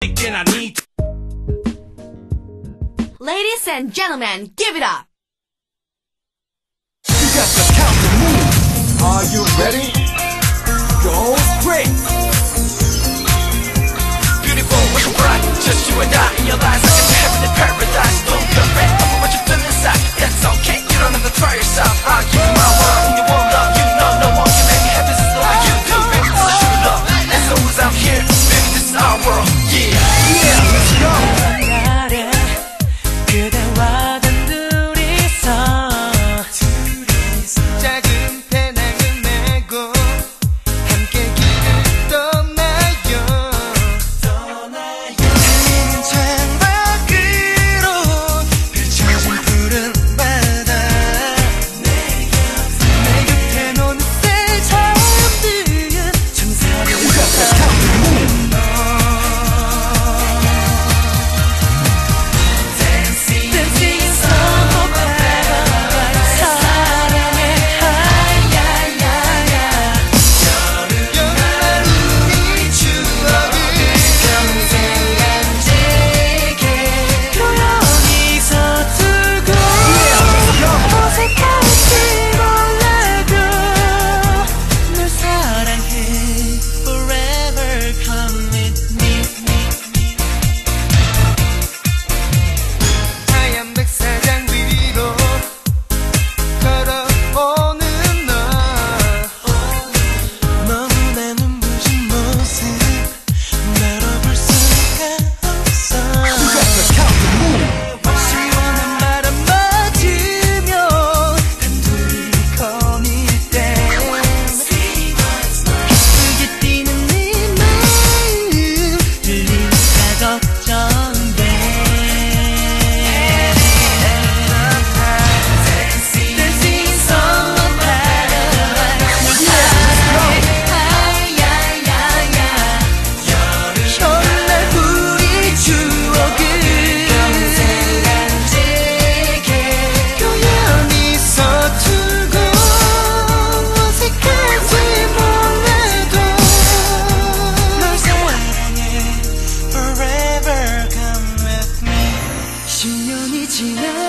then I need Ladies and gentlemen, give it up! You got count. Are you ready? imaginar.